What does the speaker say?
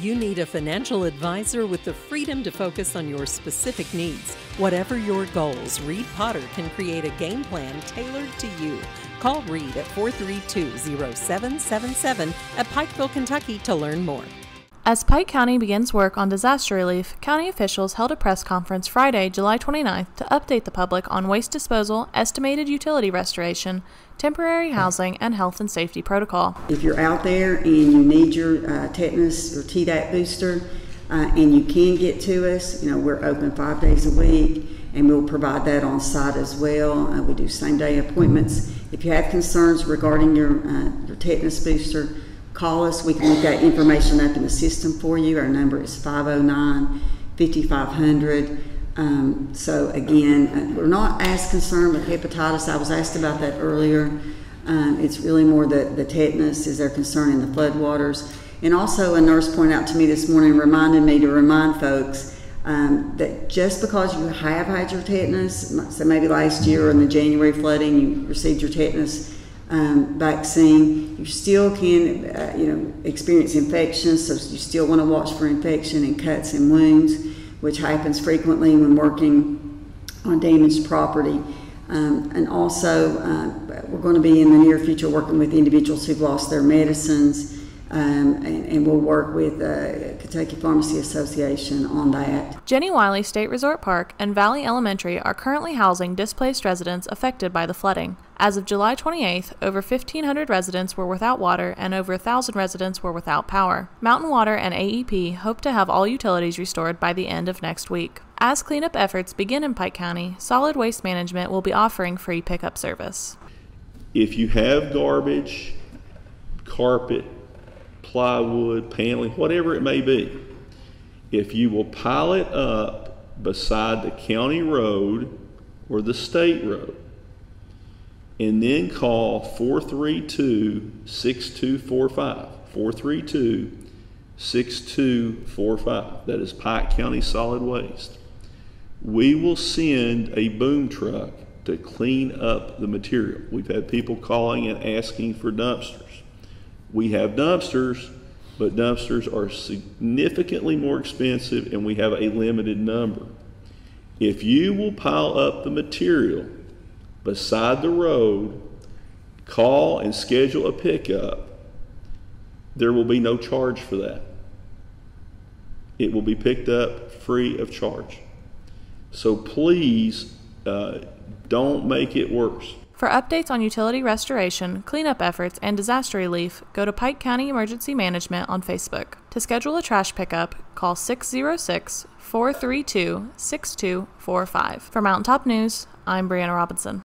You need a financial advisor with the freedom to focus on your specific needs. Whatever your goals, Reed Potter can create a game plan tailored to you. Call Reed at 432 0777 at Pikeville, Kentucky to learn more. As Pike County begins work on disaster relief, county officials held a press conference Friday, July 29th to update the public on waste disposal, estimated utility restoration, temporary housing, and health and safety protocol. If you're out there and you need your uh, tetanus or Tdap booster uh, and you can get to us, you know, we're open five days a week and we'll provide that on site as well. Uh, we do same day appointments. If you have concerns regarding your, uh, your tetanus booster, call us. We can look that information up in the system for you. Our number is 509 5500. Um, so, again, uh, we're not as concerned with hepatitis. I was asked about that earlier. Um, it's really more the, the tetanus is their concern in the floodwaters. And also, a nurse pointed out to me this morning, reminded me to remind folks um, that just because you have had your tetanus, so maybe last year in the January flooding, you received your tetanus um, vaccine, you still can, uh, you know, experience infections. So you still want to watch for infection and cuts and wounds, which happens frequently when working on damaged property. Um, and also, uh, we're going to be in the near future working with individuals who've lost their medicines. Um, and, and, we'll work with uh, Kentucky Pharmacy Association on that. Jenny Wiley State Resort Park and Valley Elementary are currently housing displaced residents affected by the flooding. As of July 28th, over 1,500 residents were without water and over 1,000 residents were without power. Mountain Water and AEP hope to have all utilities restored by the end of next week. As cleanup efforts begin in Pike County, Solid Waste Management will be offering free pickup service. If you have garbage, carpet, plywood, paneling, whatever it may be, if you will pile it up beside the county road or the state road, and then call 432 6245. 432 6245. That is Pike County Solid Waste. We will send a boom truck to clean up the material. We've had people calling and asking for dumpsters. We have dumpsters, but dumpsters are significantly more expensive and we have a limited number. If you will pile up the material beside the road, call and schedule a pickup, there will be no charge for that. It will be picked up free of charge. So please uh, don't make it worse. For updates on utility restoration, cleanup efforts, and disaster relief, go to Pike County Emergency Management on Facebook. To schedule a trash pickup, call 606 432 6245. For Mountaintop News, I'm Brianna Robinson.